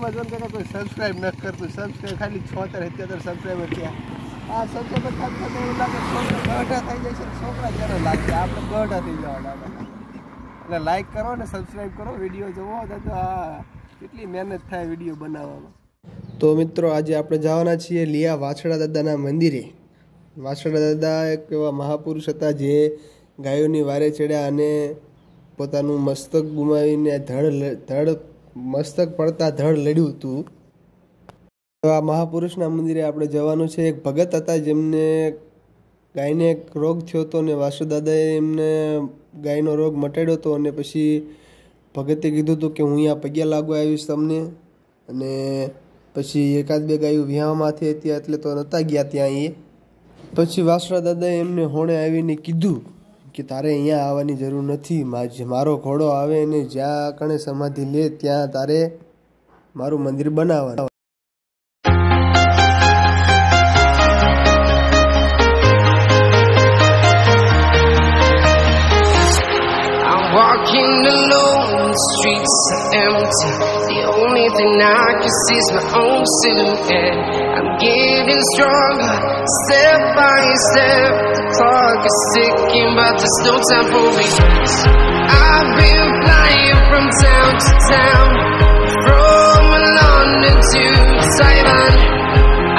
હા ચેનલમાં જો કે કોઈ સબસ્ક્રાઇબ ન કરતું સબસ્ક્રાઇબ ખાલી છોતેર અત્યારે સબસ્ક્રાઈબર થયા. આ સબસ્ક્રાઈબર થતા એવું લાગે છોકરા થઈ જાય છે છોકરા જ્યારે લાગે આપણે ગઢા થઈ જવાના એટલે લાઈક કરો ને સબસ્ક્રાઈબ કરો વીડિયો જોવો, તો આ કેટલી મહેનત થાય વીડિયો બનાવવામાં. તો મિત્રો, આજે આપણે જવાના છીએ લિયા વાછડા દાદાના મંદિરે. વાછડા દાદા એક એવા મહાપુરુષ હતા જે ગાયોની વારે ચડ્યા અને પોતાનું મસ્તક ગુમાવીને ધડ ધડ મસ્તક પડતા ધડ લડ્યું હતું આ મહાપુરુષના મંદિરે આપણે જવાનું છે. એક ભગત હતા જેમને ગાયને એક રોગ થયો હતો અને વાસુદાદાએ એમને ગાયનો રોગ મટાડ્યો હતો અને પછી ભગતે કીધું હતું કે હું અહીંયા પગ્યા લાગુ આવીશ તમને. અને પછી એકાદ બે ગાયું વ્યાહમાંથી હતી એટલે તો નહોતા ગયા ત્યાં એ. પછી વાસરા દાદાએ એમને હોણે આવીને કીધું કે તારે અહીંયા આવવાની જરૂર નથી મારો ઘોડો આવે અને જ્યાં કણે સમાધિ લે ત્યાં તારે મારું મંદિર બનાવવાનું walking alone, the streets are empty. The only thing I can see is my own silhouette. I'm getting stronger, step by step. The clock there's no time for regrets. I've been flying from town to town, from London to Taiwan.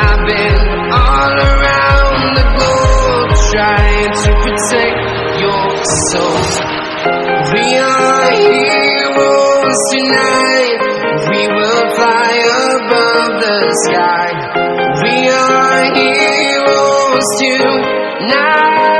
I've been all around the globe trying to protect your soul. We are heroes tonight. We will fly above the sky. We are heroes tonight.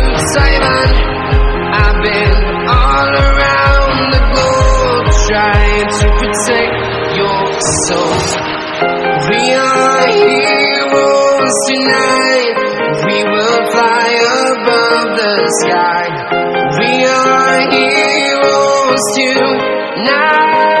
of the sky. We are heroes tonight.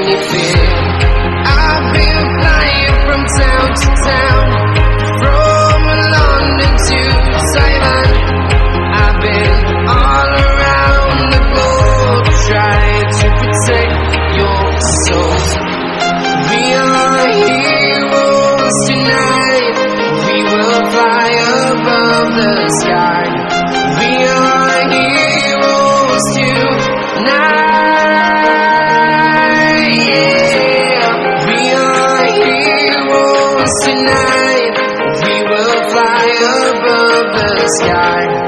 tonight we will fly above the sky.